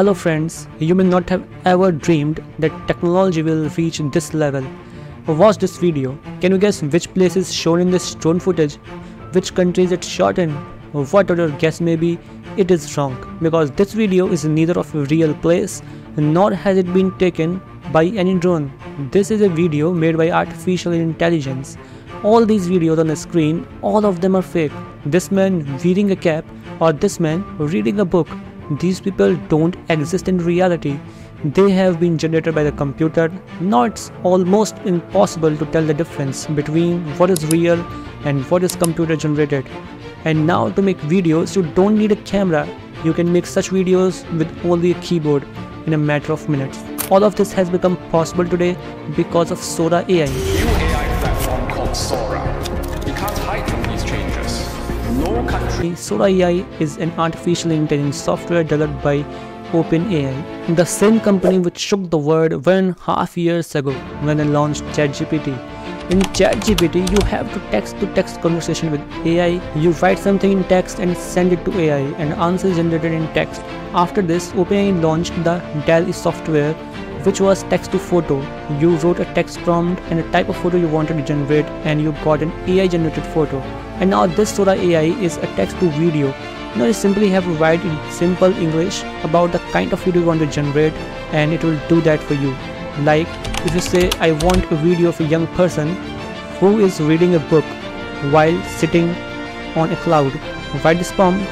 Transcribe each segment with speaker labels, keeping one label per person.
Speaker 1: Hello friends, you may not have ever dreamed that technology will reach this level. Watch this video. Can you guess which place is shown in this drone footage? Which country it's shot in? What other guess may be? It is wrong because this video is neither of a real place nor has it been taken by any drone. This is a video made by artificial intelligence. All these videos on the screen, all of them are fake. This man wearing a cap or this man reading a book. These people don't exist in reality. They have been generated by the computer. Now it's almost impossible to tell the difference between what is real and what is computer generated. And now to make videos you don't need a camera. You can make such videos with only a keyboard in a matter of minutes. All of this has become possible today because of Sora AI.
Speaker 2: Sora
Speaker 1: AI is an artificial intelligence software developed by OpenAI, the same company which shook the world one and a half years ago when they launched ChatGPT. In ChatGPT, you have to text-to-text conversation with AI. You write something in text and send it to AI and answer is generated in text. After this, OpenAI launched the DALL-E software which was text to photo. You wrote a text prompt and the type of photo you wanted to generate and you got an AI generated photo. And now this Sora AI is a text to video. Now you simply have to write in simple English about the kind of video you want to generate and it will do that for you. Like if you say I want a video of a young person who is reading a book while sitting on a cloud, write this prompt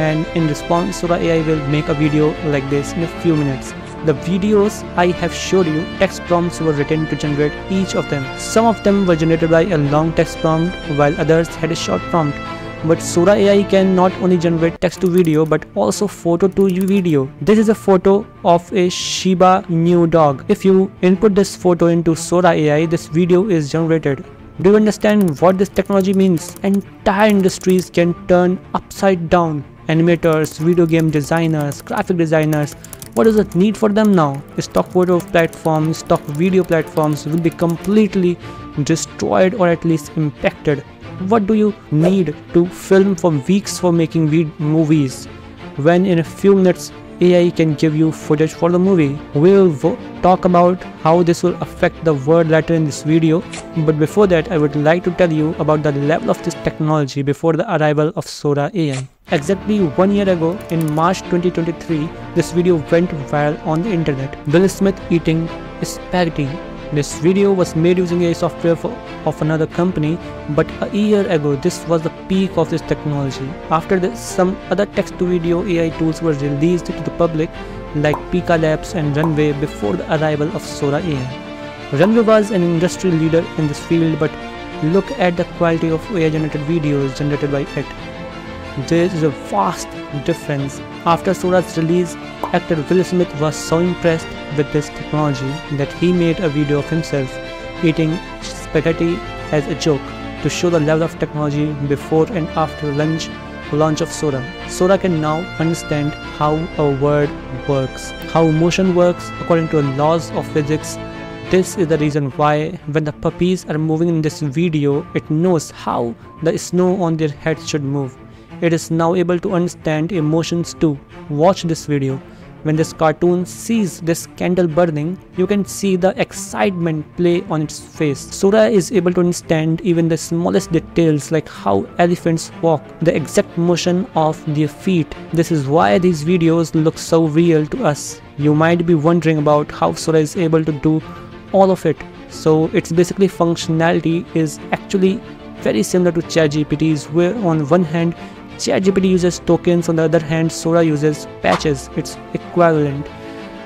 Speaker 1: and in response Sora AI will make a video like this in a few minutes. The videos I have showed you, text prompts were written to generate each of them. Some of them were generated by a long text prompt while others had a short prompt. But Sora AI can not only generate text to video but also photo to video. This is a photo of a Shiba Inu dog. If you input this photo into Sora AI, this video is generated. Do you understand what this technology means? Entire industries can turn upside down. Animators, video game designers, graphic designers, what is the need for them now? Stock photo platforms, stock video platforms will be completely destroyed or at least impacted what do you need to film for weeks for making movies when in a few minutes AI can give you footage for the movie. We'll talk about how this will affect the world later in this video, but before that I would like to tell you about the level of this technology before the arrival of Sora AI. Exactly one year ago, in March 2023, this video went viral on the internet. Will Smith eating spaghetti this video was made using a software for, of another company, but a year ago this was the peak of this technology. After this, some other text-to-video AI tools were released to the public like Pika Labs and Runway before the arrival of Sora AI. Runway was an industry leader in this field, but look at the quality of AI-generated videos generated by it. There is a vast difference. After Sora's release, actor Will Smith was so impressed with this technology that he made a video of himself eating spaghetti as a joke to show the level of technology before and after lunch launch of Sora. Sora can now understand how a word works, how motion works according to laws of physics. This is the reason why when the puppies are moving in this video, it knows how the snow on their head should move. It is now able to understand emotions too. Watch this video. When this cartoon sees this candle burning, you can see the excitement play on its face. Sora is able to understand even the smallest details like how elephants walk, the exact motion of their feet. This is why these videos look so real to us. You might be wondering about how Sora is able to do all of it. So its basically functionality is actually very similar to ChatGPT's where on one hand ChatGPT uses tokens, on the other hand, Sora uses patches. It's equivalent.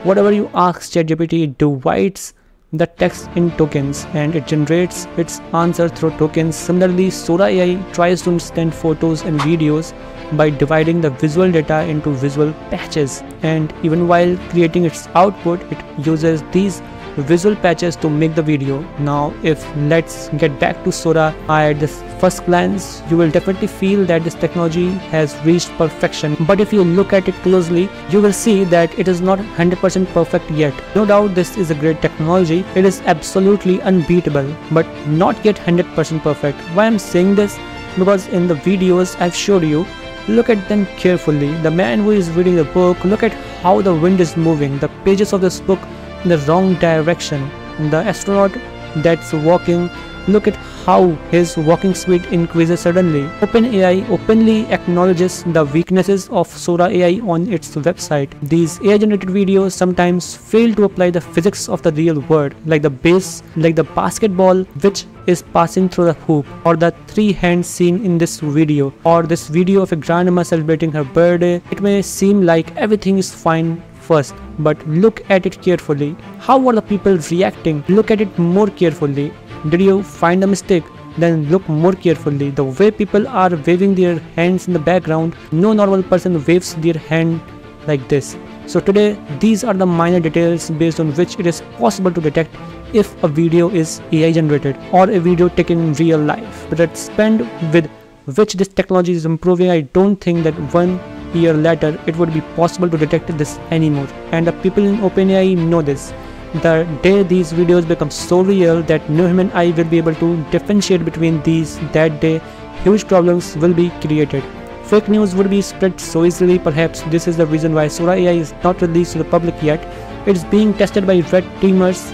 Speaker 1: Whatever you ask ChatGPT, it divides the text in tokens and it generates its answer through tokens. Similarly, Sora AI tries to understand photos and videos by dividing the visual data into visual patches and even while creating its output, it uses these visual patches to make the video. Now if let's get back to Sora, i at this first glance you will definitely feel that this technology has reached perfection but if you look at it closely you will see that it is not 100% perfect yet. No doubt this is a great technology, it is absolutely unbeatable but not yet 100% perfect. Why I'm saying this? Because in the videos I've showed you Look at them carefully. The man who is reading the book, look at how the wind is moving, the pages of this book in the wrong direction. The astronaut that's walking, look at how his walking speed increases suddenly. OpenAI openly acknowledges the weaknesses of Sora AI on its website. These AI generated videos sometimes fail to apply the physics of the real world, like the base, like the basketball which is passing through the hoop, or the three hands seen in this video, or this video of a grandma celebrating her birthday. It may seem like everything is fine first, but look at it carefully. How are the people reacting? Look at it more carefully. Did you find a mistake? Then look more carefully. The way people are waving their hands in the background, no normal person waves their hand like this. So today, these are the minor details based on which it is possible to detect if a video is AI generated or a video taken in real life. But at spend with which this technology is improving, I don't think that one year later it would be possible to detect this anymore. And the people in OpenAI know this. The day these videos become so real that no human eye will be able to differentiate between these, that day huge problems will be created. Fake news would be spread so easily, perhaps this is the reason why Sora AI is not released to the public yet. It's being tested by red teamers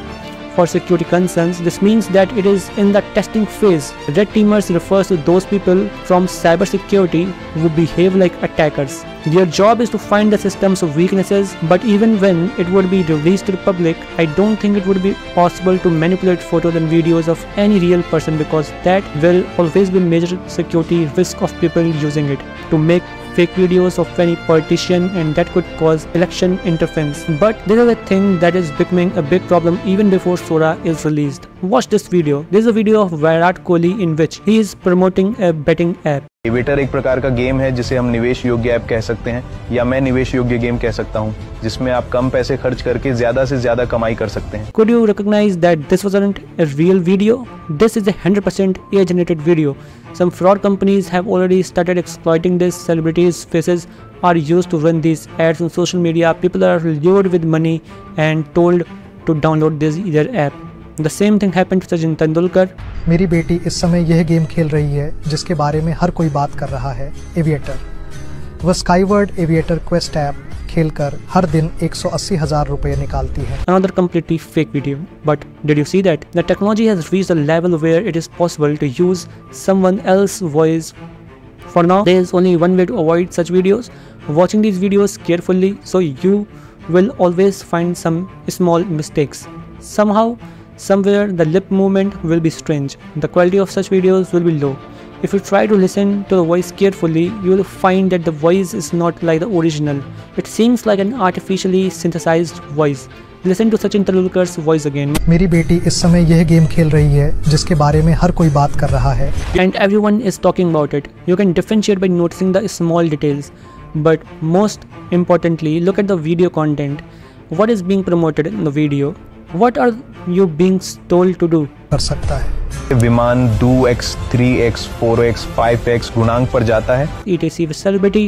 Speaker 1: for security concerns. This means that it is in the testing phase. Red teamers refers to those people from cybersecurity who behave like attackers. Their job is to find the system's of weaknesses, but even when it would be released to the public, I don't think it would be possible to manipulate photos and videos of any real person because that will always be major security risk of people using it to make fake videos of any politician and that could cause election interference. But this is a thing that is becoming a big problem even before Sora is released. watch this video. This is a video of virat kohli in which he is promoting a
Speaker 3: एविटर एक प्रकार का game है जिसे हम निवेश योग्य app कह सकते हैं या मैं निवेश योग्य गेम कह सकता हूँ जिसमें आप कम पैसे खर्च करके ज़्यादा से ज़्यादा कमाई कर सकते हैं।
Speaker 1: Could you recognise that this was ant real video this is a hundred percent AI generated video some fraud companies have already started exploiting this celebrities faces are use to run this ads on social media people are lived with money and told to download this इधर app The same thing happened to Sachin Tendulkar.
Speaker 4: मेरी बेटी इस समय यह game खेल रही है जिसके बारे में हर कोई बात कर रहा है एविएटर वह स्काईवर्ड एविएटर क्वेस्ट ऐप खेलकर हर दिन एक सौ अस्सी हजार रुपये निकालती है
Speaker 1: Another completely fake video. But did you see that? The technology has reached a level where it is possible to use someone else's voice. For now, there is only one way to avoid such videos. Watching these videos carefully so you will always find some small mistakes. Somehow, somewhere the lip movement will be strange. The quality of such videos will be low. If you try to listen to the voice carefully, you will find that the voice is not like the original. It seems like an artificially synthesized voice. Listen to Sachin Tendulkar's voice again.
Speaker 4: मेरी बेटी इस समय यह game खेल रही है जिसके बारे में हर कोई बात कर रहा है
Speaker 1: and everyone is talking about it. You can differentiate by noticing the small details. But most importantly, look at the video content. What is being promoted in the video? What are you being told to do?
Speaker 4: कर सकता है
Speaker 3: विमान 2x, 3x, 4x, 5x गुणांक पर जाता है
Speaker 1: ETC with celebrity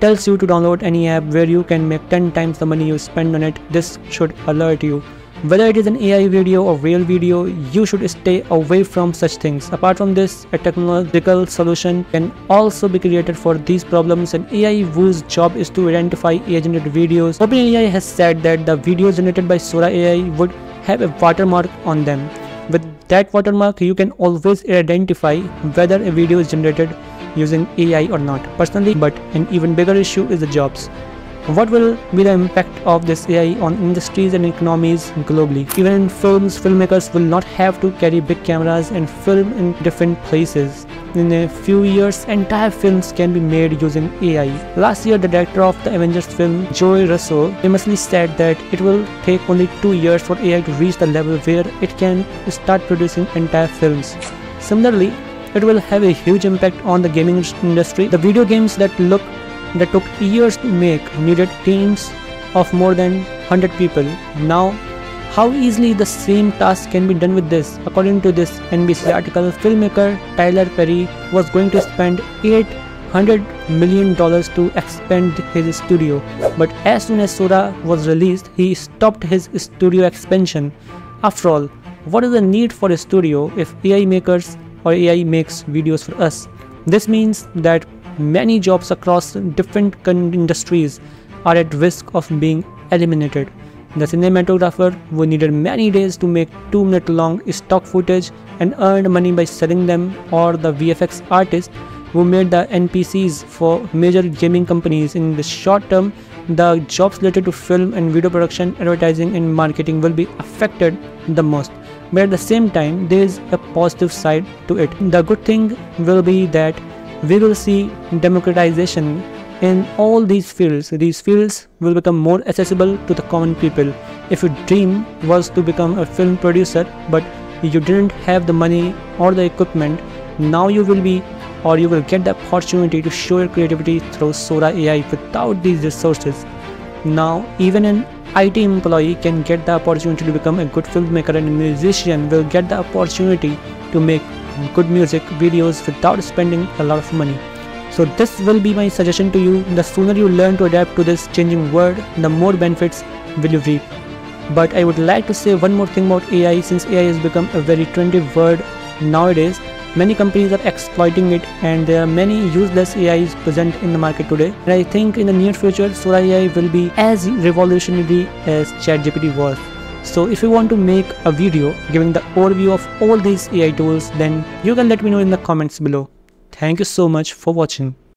Speaker 1: tells you to download any app where you can make 10 times the money you spend on it. This should alert you. Whether it is an AI video or real video, you should stay away from such things. Apart from this, a technological solution can also be created for these problems. and AI whose job is to identify AI-generated videos. OpenAI has said that the videos generated by Sora AI would have a watermark on them. With that watermark, you can always identify whether a video is generated using AI or not. Personally, but an even bigger issue is the jobs. What will be the impact of this AI on industries and economies globally? Even in films, filmmakers will not have to carry big cameras and film in different places. In a few years, entire films can be made using AI. Last year, the director of the Avengers film, Joey Russo, famously said that it will take only two years for AI to reach the level where it can start producing entire films. Similarly, it will have a huge impact on the gaming industry. The video games that look that took years to make needed teams of more than 100 people. Now, how easily the same task can be done with this? According to this NBC article, filmmaker Tyler Perry was going to spend 800 million dollars to expand his studio, but as soon as Sora was released, he stopped his studio expansion. After all, what is the need for a studio if AI makers or AI makes videos for us? This means that many jobs across different industries are at risk of being eliminated. The cinematographer who needed many days to make 2 minute long stock footage and earned money by selling them or the VFX artist who made the NPCs for major gaming companies in the short term the jobs related to film and video production, advertising and marketing will be affected the most. But at the same time, there is a positive side to it. The good thing will be that we will see democratization in all these fields. These fields will become more accessible to the common people. If your dream was to become a film producer but you didn't have the money or the equipment, now you will be or you will get the opportunity to show your creativity through Sora AI without these resources. Now, even an IT employee can get the opportunity to become a good filmmaker and a musician will get the opportunity to make good music videos without spending a lot of money. So this will be my suggestion to you. The sooner you learn to adapt to this changing world, the more benefits will you reap. But I would like to say one more thing about AI since AI has become a very trendy word nowadays Many companies are exploiting it and there are many useless AIs present in the market today. And I think in the near future, Sora AI will be as revolutionary as ChatGPT was. So if you want to make a video giving the overview of all these AI tools, then you can let me know in the comments below. Thank you so much for watching.